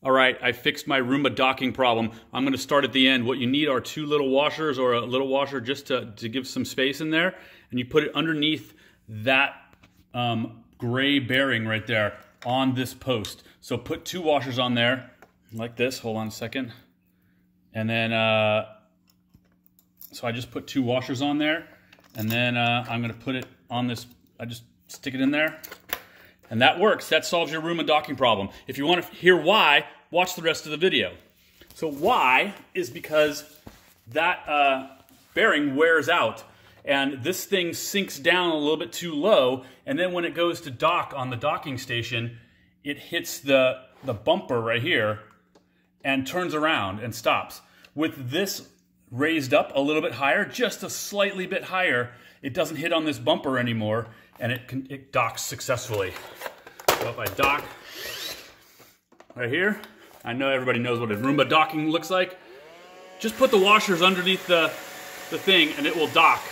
All right, I fixed my Roomba docking problem. I'm gonna start at the end. What you need are two little washers or a little washer just to, to give some space in there. And you put it underneath that um, gray bearing right there on this post. So put two washers on there like this. Hold on a second. And then, uh, so I just put two washers on there. And then uh, I'm gonna put it on this, I just stick it in there and that works. That solves your Roomba docking problem. If you want to hear why, watch the rest of the video. So why is because that uh, bearing wears out and this thing sinks down a little bit too low and then when it goes to dock on the docking station, it hits the, the bumper right here and turns around and stops. With this raised up a little bit higher, just a slightly bit higher, it doesn't hit on this bumper anymore and it, can, it docks successfully. So if I dock right here, I know everybody knows what a Roomba docking looks like. Just put the washers underneath the, the thing and it will dock